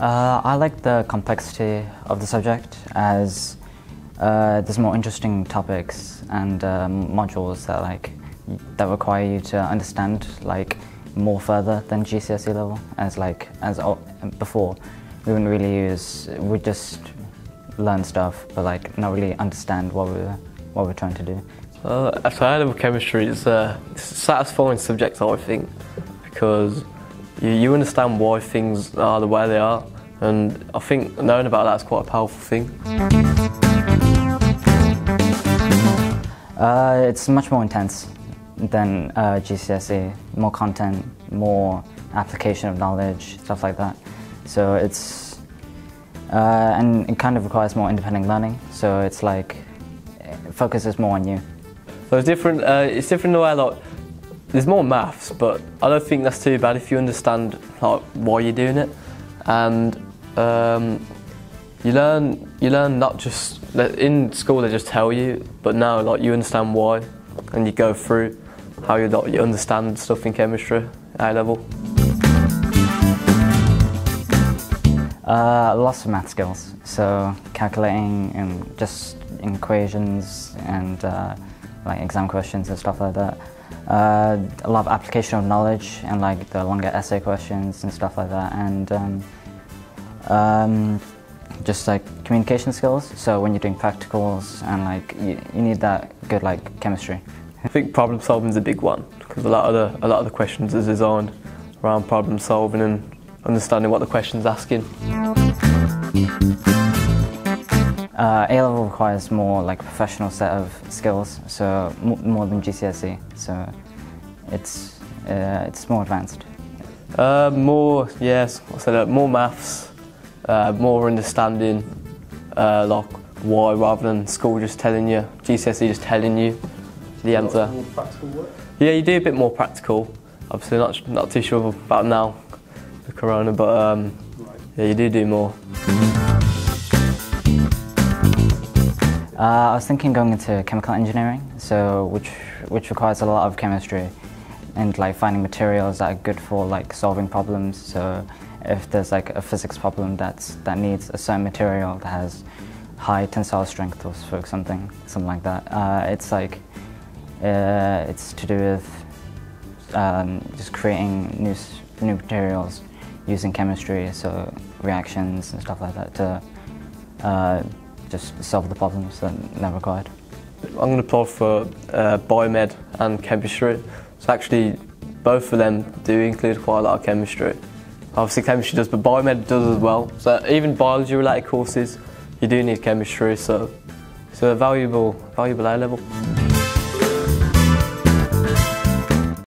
Uh, I like the complexity of the subject as uh, there's more interesting topics and um, modules that like that require you to understand like more further than GCSE level. As like as before, we wouldn't really use we just learn stuff, but like not really understand what we're what we're trying to do. At high level chemistry, it's a satisfying subject, I think, because you, you understand why things are the way they are, and I think knowing about that is quite a powerful thing. Uh, it's much more intense than uh, GCSE, more content, more application of knowledge, stuff like that. So it's, uh, and it kind of requires more independent learning, so it's like, it focuses more on you. So it's different, uh, it's different in the way like, there's more maths, but I don't think that's too bad if you understand like why you're doing it. And um, you learn, you learn not just, in school they just tell you, but now like you understand why and you go through how you, like, you understand stuff in chemistry at A level. Uh, lots of math skills, so calculating and just equations and uh, like exam questions and stuff like that. Uh, a lot of application of knowledge and like the longer essay questions and stuff like that and um, um, just like communication skills so when you're doing practicals and like you, you need that good like chemistry. I think problem solving is a big one because a lot of the a lot of the questions is designed around problem solving and understanding what the question's asking. Uh, A level requires more like professional set of skills, so more than GCSE. So it's uh, it's more advanced. Uh, more yes, I said uh, more maths, uh, more understanding, uh, like why rather than school just telling you, GCSE just telling you the answer. More practical work. Yeah, you do a bit more practical. Obviously, not not too sure about now, the corona, but um, right. yeah, you do do more. Uh, I was thinking going into chemical engineering, so which which requires a lot of chemistry and like finding materials that are good for like solving problems. So if there's like a physics problem that's that needs a certain material that has high tensile strength or for something something like that, uh, it's like uh, it's to do with um, just creating new new materials using chemistry, so reactions and stuff like that to uh, just solve the problems that they're required. I'm going to apply for uh, biomed and chemistry. So actually both of them do include quite a lot of chemistry. Obviously chemistry does, but biomed does as well. So even biology related courses, you do need chemistry, so it's a valuable, valuable A level.